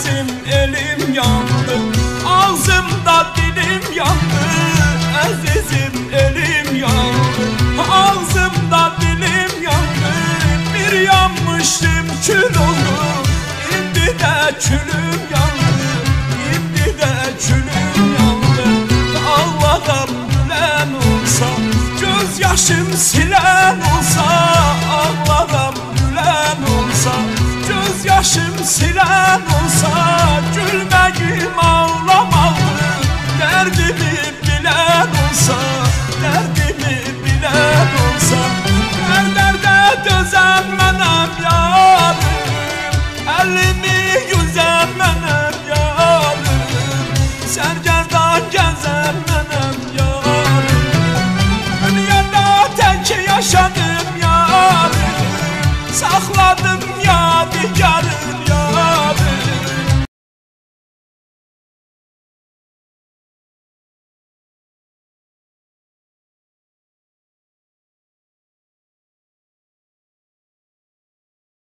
Azizim elim yandı Ağzımda dilim yandı. Azizim elim yandı Ağzımda dilim yandı. Bir yanmışım kül oldu Şimdi de külüm yandı. Şimdi de külüm yandı. Ağladan gülen olsa Gözyaşım silen olsa Ağladan gülen olsa Gözyaşım silen Sergerdan gezen menem yarım Dünyada tek yaşadım yarım Sakladım